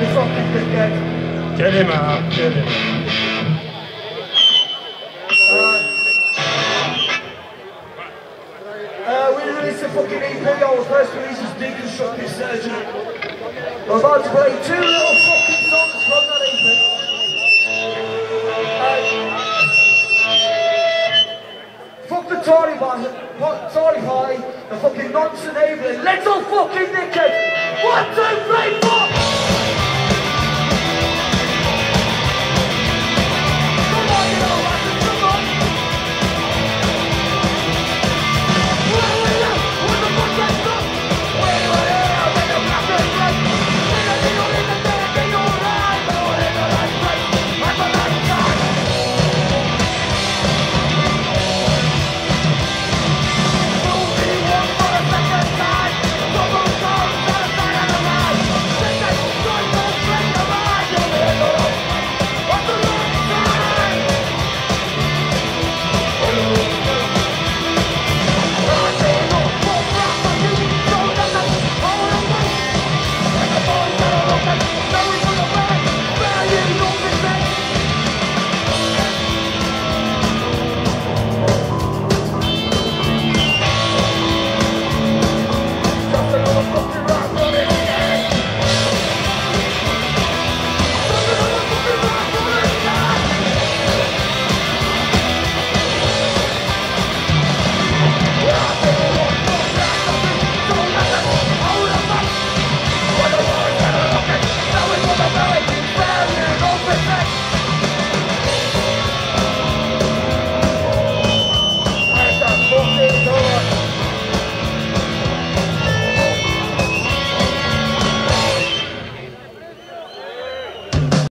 Get him uh, out, get him. Uh, we released a fucking EP, our first release was Deconstructive Surgery. We're about to play two little fucking songs from that EP. Uh, fuck the Tory band, Tory party, the fucking nonsense enabling, little fucking dickhead!